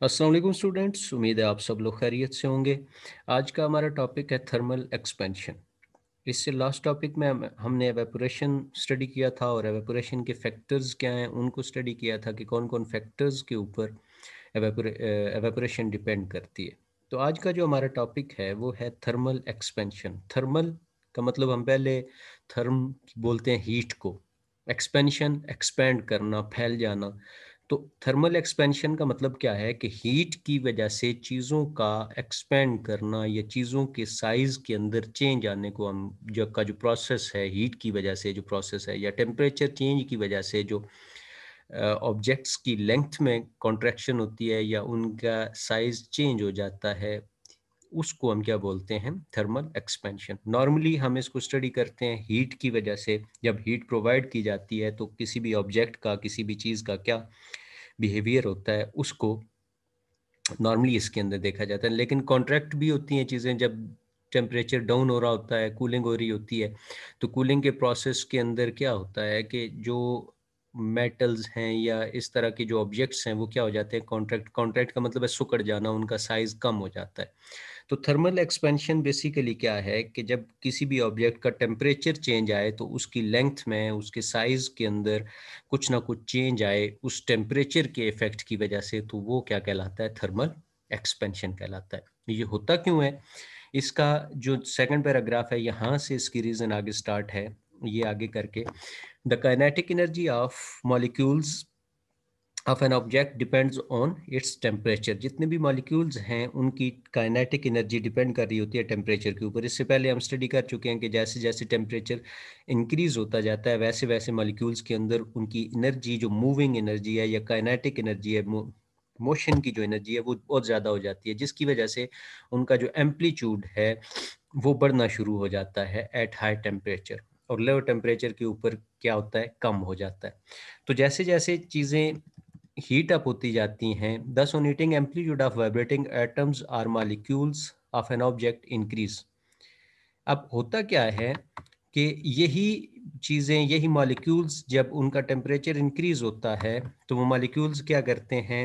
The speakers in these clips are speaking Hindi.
असलम स्टूडेंट्स, उम्मीद है आप सब लोग खैरियत से होंगे। आज का हमारा टॉपिक है थर्मल एक्सपेंशन इससे लास्ट टॉपिक में हमने एवेपोरेशन स्टडी किया था और एवेपोरेशन के फैक्टर्स क्या हैं, उनको स्टडी किया था कि कौन कौन फैक्टर्स के ऊपर एवेपोरेशन डिपेंड करती है। तो आज का जो हमारा टॉपिक है, वो है थर्मल एक्सपेंशन थर्मल का मतलब हम पहले थर्म बोलते हैं हीट को। एक्सपेंशन एक्सपेंड करना, फैल जाना। तो थर्मल एक्सपेंशन का मतलब क्या है कि हीट की वजह से चीज़ों का एक्सपेंड करना या चीज़ों के साइज़ के अंदर चेंज आने को हम जो का जो प्रोसेस है हीट की वजह से जो प्रोसेस है या टेम्परेचर चेंज की वजह से जो ऑब्जेक्ट्स की लेंथ में कॉन्ट्रैक्शन होती है या उनका साइज़ चेंज हो जाता है, उसको हम क्या बोलते हैं? थर्मल एक्सपेंशन नॉर्मली हम इसको स्टडी करते हैं हीट की वजह से। जब हीट प्रोवाइड की जाती है तो किसी भी ऑब्जेक्ट का, किसी भी चीज़ का क्या बिहेवियर होता है, उसको नॉर्मली इसके अंदर देखा जाता है। लेकिन कॉन्ट्रैक्ट भी होती हैं चीज़ें, जब टेम्परेचर डाउन हो रहा होता है कूलिंग हो रही होती है तो कूलिंग के प्रोसेस के अंदर क्या होता है कि जो मेटल्स हैं या इस तरह के जो ऑब्जेक्ट्स हैं, वो क्या हो जाते हैं? कॉन्ट्रैक्ट कॉन्ट्रैक्ट का मतलब है सुकड़ जाना, उनका साइज़ कम हो जाता है। तो थर्मल एक्सपेंशन बेसिकली क्या है कि जब किसी भी ऑब्जेक्ट का टेम्परेचर चेंज आए तो उसकी लेंथ में, उसके साइज़ के अंदर कुछ ना कुछ चेंज आए, उस टेम्परेचर के इफ़ेक्ट की वजह से तो वो क्या कहलाता है? थर्मल एक्सपेंशन कहलाता है। ये होता क्यों है? इसका जो सेकंड पैराग्राफ है, यहाँ से इसकी रीज़न आगे स्टार्ट है। ये आगे करके। The kinetic energy of molecules of an object depends on its temperature जितने भी मॉलिक्यूल्स हैं, उनकी काइनेटिक एनर्जी डिपेंड कर रही होती है टेम्परेचर के ऊपर। इससे पहले हम स्टडी कर चुके हैं कि जैसे जैसे टेम्परेचर इंक्रीज होता जाता है वैसे वैसे मॉलिक्यूल्स के अंदर उनकी एनर्जी जो मूविंग एनर्जी है या काइनेटिक एनर्जी है मोशन की जो एनर्जी है, वो बहुत ज़्यादा हो जाती है, जिसकी वजह से उनका जो एम्पलीट्यूड है, वो बढ़ना शुरू हो जाता है एट हाई टेम्परेचर और लोअर टेम्परेचर के ऊपर क्या होता है? कम हो जाता है। तो जैसे जैसे चीज़ें हीट अप होती जाती हैं thus on heating amplitude of vibrating atoms or molecules of an object increase अब होता क्या है कि यही चीज़ें यही मॉलिक्यूल्स जब उनका टेम्परेचर इंक्रीज होता है तो वो मॉलिक्यूल्स क्या करते हैं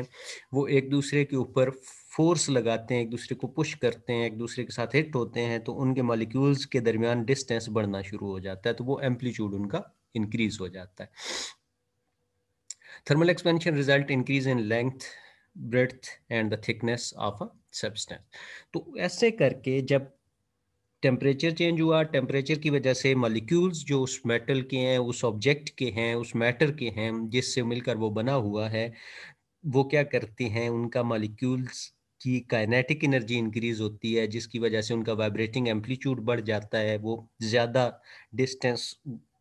वो एक दूसरे के ऊपर फोर्स लगाते हैं एक दूसरे को पुश करते हैं एक दूसरे के साथ हिट होते हैं तो उनके मॉलिक्यूल्स के दरमियान डिस्टेंस बढ़ना शुरू हो जाता है तो वो एम्पलीट्यूड उनका इंक्रीज हो जाता है Thermal expansion result increase in length, breadth and the thickness of a substance. तो ऐसे करके जब टेम्परेचर चेंज हुआ टेम्परेचर की वजह से मॉलिक्यूल्स जो उस मेटल के हैं, उस ऑब्जेक्ट के हैं, उस मैटर के हैं, जिससे मिलकर वो बना हुआ है, वो क्या करते हैं? उनका मॉलिक्यूल्स की काइनेटिक एनर्जी इंक्रीज होती है, जिसकी वजह से उनका वाइब्रेटिंग एम्पलीट्यूड बढ़ जाता है, वो ज़्यादा डिस्टेंस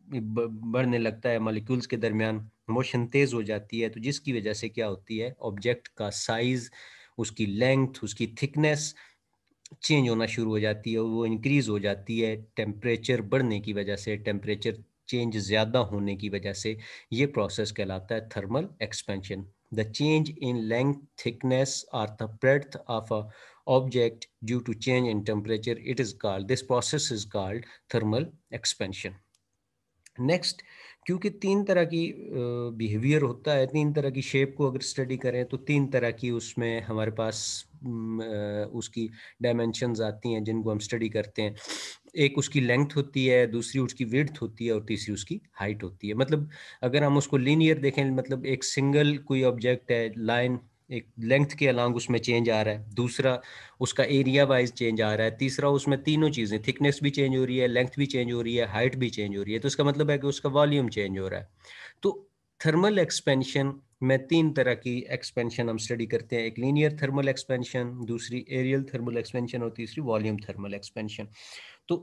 बढ़ने लगता है मॉलिक्यूल्स के दरमियान मोशन तेज हो जाती है तो जिसकी वजह से क्या होती है? ऑब्जेक्ट का साइज़ उसकी लेंथ उसकी थिकनेस चेंज होना शुरू हो जाती है, वो इंक्रीज हो जाती है टेम्परेचर बढ़ने की वजह से टेम्परेचर चेंज ज़्यादा होने की वजह से, ये प्रोसेस कहलाता है thermal expansion the change in length thickness or the breadth of a object due to change in temperature it is called this process is called thermal expansion next क्योंकि तीन तरह की बिहेवियर होता है, तीन तरह की शेप को अगर स्टडी करें तो तीन तरह की उसमें हमारे पास उसकी डायमेंशंस आती हैं जिनको हम स्टडी करते हैं। एक उसकी लेंथ होती है, दूसरी उसकी विड्थ होती है और तीसरी उसकी हाइट होती है। मतलब अगर हम उसको लीनियर देखें मतलब एक सिंगल कोई ऑब्जेक्ट है लाइन एक लेंथ के अलांग उसमें चेंज आ रहा है, दूसरा उसका एरिया वाइज चेंज आ रहा है, तीसरा उसमें तीनों चीज़ें, थिकनेस भी चेंज हो रही है, लेंथ भी चेंज हो रही है, हाइट भी चेंज हो रही है तो इसका मतलब है कि उसका वॉल्यूम चेंज हो रहा है। तो थर्मल एक्सपेंशन में तीन तरह की एक्सपेंशन हम स्टडी करते हैं, एक लीनियर थर्मल एक्सपेंशन, दूसरी एरियल थर्मल एक्सपेंशन और तीसरी वॉल्यूम थर्मल एक्सपेंशन। तो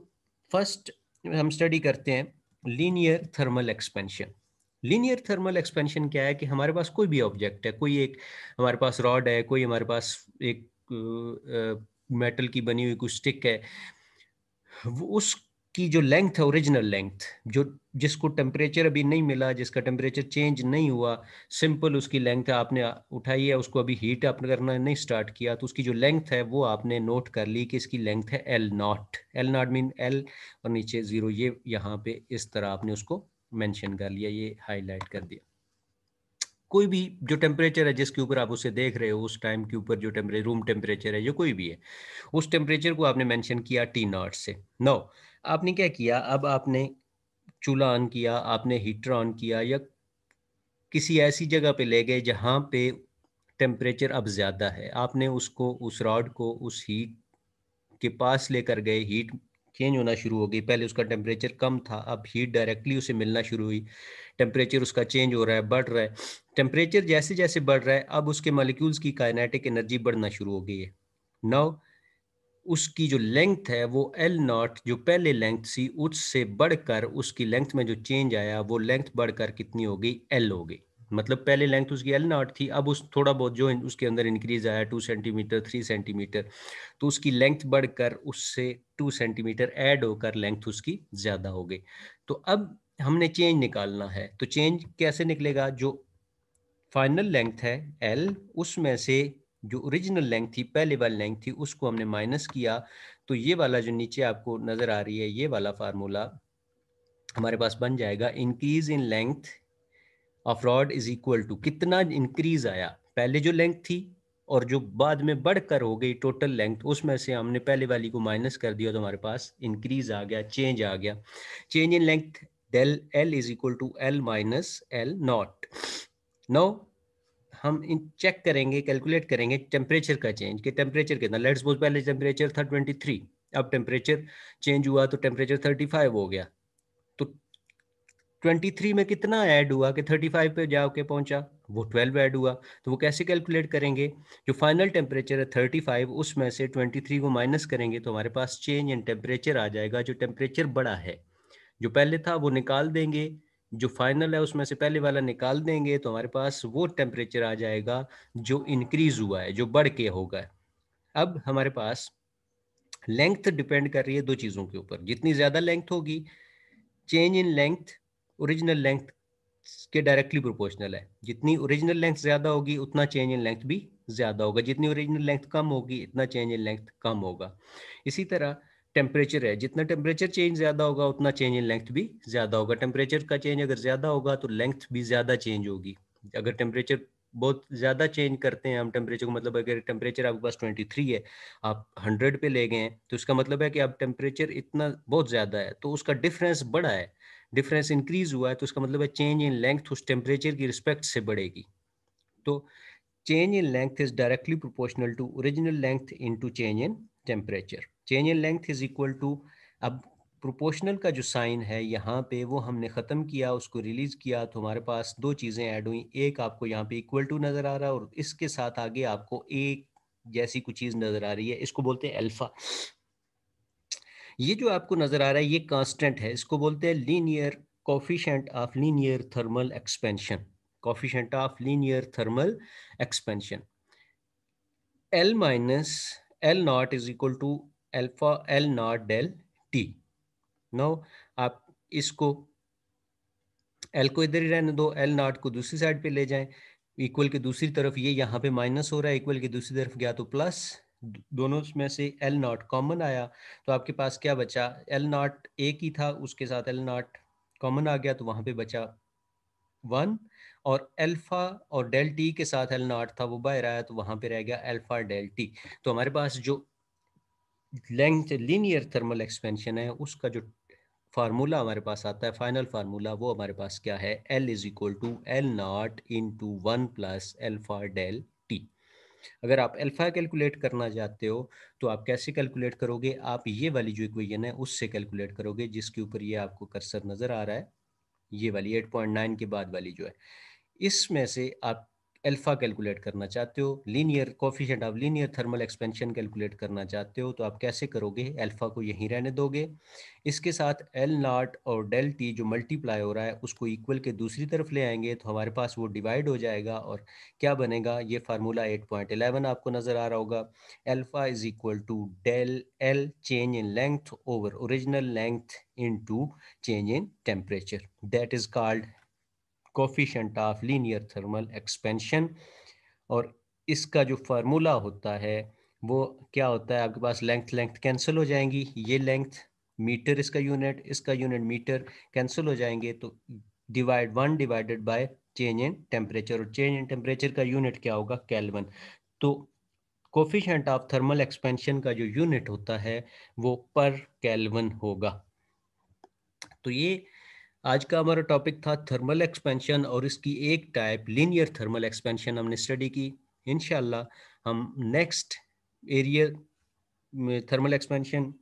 फ़र्स्ट हम स्टडी करते हैं linear thermal expansion. Linear thermal expansion क्या है कि हमारे पास कोई भी ऑब्जेक्ट है, कोई एक हमारे पास रॉड है, कोई हमारे पास एक मेटल की बनी हुई कुछ स्टिक है। वो उसकी जो लेंथ है ओरिजिनल लेंथ जो जिसको टेम्परेचर अभी नहीं मिला, जिसका टेम्परेचर चेंज नहीं हुआ सिंपल उसकी लेंथ आपने उठाई है, उसको अभी हीट आपने करना नहीं स्टार्ट किया तो उसकी जो लेंथ है, वो आपने नोट कर ली कि इसकी लेंथ है L not L not mean L और नीचे ज़ीरो ये यहाँ पे इस तरह आपने उसको मेंशन कर लिया, ये हाईलाइट कर दिया। कोई भी जो टेम्परेचर है, जिसके ऊपर आप उसे देख रहे हो, उस टाइम के ऊपर जो टेम्परेचर रूम टेम्परेचर है जो कोई भी है, उस टेम्परेचर को आपने मेंशन किया टी नॉट से। नो आपने क्या किया? अब आपने चूल्हा ऑन किया, आपने हीटर ऑन किया, या किसी ऐसी जगह पे ले गए, जहाँ पे टेम्परेचर अब ज़्यादा है। आपने उसको, उस रॉड को, उस हीट के पास लेकर गए हीट चेंज होना शुरू हो गई। पहले उसका टेम्परेचर कम था, अब हीट डायरेक्टली उसे मिलना शुरू हुई। टेम्परेचर उसका चेंज हो रहा है, बढ़ रहा है। टेम्परेचर जैसे जैसे बढ़ रहा है, अब उसके मालिक्यूल्स की काइनेटिक एनर्जी बढ़ना शुरू हो गई है। नाउ उसकी जो लेंथ है, वो एल नॉट जो पहले लेंथ थी, उससे बढ़कर, उसकी लेंथ में जो चेंज आया, वो लेंथ बढ़कर कितनी हो गई? एल हो गई। मतलब पहले लेंथ उसकी एल नॉट थी, अब उस थोड़ा बहुत जो उसके अंदर इंक्रीज आया टू सेंटीमीटर थ्री सेंटीमीटर तो उसकी लेंथ बढ़कर उससे टू सेंटीमीटर ऐड होकर लेंथ उसकी ज़्यादा हो गई। तो अब हमने चेंज निकालना है तो चेंज कैसे निकलेगा? जो फाइनल लेंथ है एल उसमें से जो ओरिजिनल लेंथ थी, पहले वाली लेंथ थी, उसको हमने माइनस किया तो ये वाला जो नीचे आपको नज़र आ रही है, ये वाला फार्मूला हमारे पास बन जाएगा। Increase in length of rod is equal to कितना इंक्रीज आया? पहले जो लेंथ थी और जो बाद में बढ़कर हो गई टोटल लेंथ उसमें से हमने पहले वाली को माइनस कर दिया तो हमारे पास इंक्रीज आ गया चेंज आ गया। Change in length del L is equal to L minus L not no हम इन चेक करेंगे कैलकुलेट करेंगे टेम्परेचर का चेंज कि टेम्परेचर कितना? लेट्स सपोज़ पहले टेम्परेचर था 23 अब टेम्परेचर चेंज हुआ तो टेम्परेचर 35 हो गया। 23 में कितना ऐड हुआ कि 35 पे जाके पहुँचा? वो 12 ऐड हुआ। तो वो कैसे कैलकुलेट करेंगे? जो फाइनल टेम्परेचर है 35 उसमें से 23 को माइनस करेंगे तो हमारे पास चेंज इन टेम्परेचर आ जाएगा जो टेम्परेचर बड़ा है। जो पहले था वो निकाल देंगे, जो फाइनल है उसमें से पहले वाला निकाल देंगे तो हमारे पास वो टेम्परेचर आ जाएगा जो इंक्रीज हुआ है, जो बढ़ के होगा। अब हमारे पास लेंथ डिपेंड कर रही है दो चीज़ों के ऊपर। जितनी ज़्यादा लेंथ होगी, change in length original length के डायरेक्टली प्रोपोर्शनल है। जितनी ओरिजिनल लेंथ ज़्यादा होगी, उतना चेंज इन लेंथ भी ज़्यादा होगा। जितनी ओरिजिनल लेंथ कम होगी, इतना चेंज इन लेंथ कम होगा। इसी तरह टेम्परेचर है। जितना टेम्परेचर चेंज ज़्यादा होगा, उतना चेंज इन लेंथ भी ज़्यादा होगा। टेम्परेचर का चेंज अगर ज़्यादा होगा तो लेंथ भी ज़्यादा चेंज होगी। अगर टेम्परेचर बहुत ज़्यादा चेंज करते हैं, हम टेम्परेचर को मतलब अगर टेम्परेचर आपके पास ट्वेंटी थ्री है, आप हंड्रेड पे ले गए हैं तो इसका मतलब है कि आप टेम्परेचर इतना बहुत ज़्यादा है तो उसका डिफरेंस बड़ा है। डिफरेंस इंक्रीज हुआ है तो उसका मतलब है चेंज इन लेंथ उस टेम्परेचर की रिस्पेक्ट से बढ़ेगी। तो change in length is directly proportional to original length into change in temperature change in length is equal to अब प्रोपोर्शनल का जो साइन है, यहाँ पे वो हमने ख़त्म किया, उसको रिलीज़ किया तो हमारे पास दो चीज़ें ऐड हुई। एक आपको यहाँ पे इक्वल टू नज़र आ रहा है, और इसके साथ आगे आपको एक जैसी कुछ चीज़ नज़र आ रही है, इसको बोलते हैं अल्फ़ा ये जो आपको नज़र आ रहा है, ये कांस्टेंट है। इसको बोलते हैं linear coefficient of linear thermal expansion coefficient of linear thermal expansion L minus L not is equal to alpha L not del T no आप इसको एल को इधर ही रहने दो एल नॉट को दूसरी साइड पे ले जाएँ। इक्वल के दूसरी तरफ़ ये यहाँ पे माइनस हो रहा है इक्वल के दूसरी तरफ़ गया तो प्लस दोनों में से एल नॉट कॉमन आया तो आपके पास क्या बचा? एल नॉट एक ही था, उसके साथ एल नॉट कॉमन आ गया तो वहाँ पे बचा वन और एल्फा और डेल टी के साथ एल नॉट था, वो बाहर आया तो वहाँ पे रह गया एल्फा डेल टी तो हमारे पास जो लेंथ लीनियर थर्मल एक्सपेंशन है, उसका जो फार्मूला हमारे पास आता है फाइनल फार्मूला वो हमारे पास क्या है? L is equal to L not into one plus alpha del अगर आप अल्फ़ा कैलकुलेट करना चाहते हो तो आप कैसे कैलकुलेट करोगे? आप ये वाली जो इक्वेशन है, उससे कैलकुलेट करोगे, जिसके ऊपर ये आपको कर्सर नज़र आ रहा है। ये वाली 8.9 के बाद वाली जो है। इसमें से आप अल्फ़ा कैलकुलेट करना चाहते हो linear coefficient of linear thermal expansion calculate करना चाहते हो तो आप कैसे करोगे? अल्फ़ा को यहीं रहने दोगे। इसके साथ एल नाट और डेल टी जो मल्टीप्लाई हो रहा है, उसको इक्वल के दूसरी तरफ़ ले आएँगे तो हमारे पास वो डिवाइड हो जाएगा और क्या बनेगा? ये फार्मूला 8.11 आपको नज़र आ रहा होगा। Alpha is equal to del L change in length over original length into change in temperature that is called coefficient of linear thermal expansion और इसका जो फार्मूला होता है, वो क्या होता है? आपके पास लेंथ लेंथ कैंसिल हो जाएँगी। ये लेंथ मीटर इसका यूनिट इसका यूनिट मीटर कैंसिल हो जाएँगे। तो divide one divided by change in temperature और चेंज इन टेम्परेचर का यूनिट क्या होगा? कैलवन तो कोफिशेंट ऑफ़ थर्मल एक्सपेंशन का जो यूनिट होता है, वो पर कैलवन होगा। तो ये आज का हमारा टॉपिक था थर्मल एक्सपेंशन और इसकी एक टाइप लीनियर थर्मल एक्सपेंशन हमने स्टडी की। इनशाला हम next area thermal expansion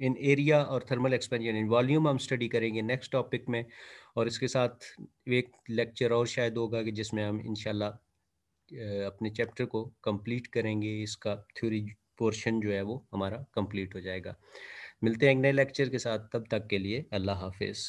in area और थर्मल एक्सपेंशन इन वॉल्यूम हम स्टडी करेंगे नेक्स्ट टॉपिक में। और इसके साथ एक लेक्चर और शायद होगा कि जिसमें हम इनशाला अपने चैप्टर को कंप्लीट करेंगे। इसका थ्योरी पोर्शन जो है वो हमारा कंप्लीट हो जाएगा। मिलते हैं एक नए लेक्चर के साथ। तब तक के लिए अल्लाह हाफिज़।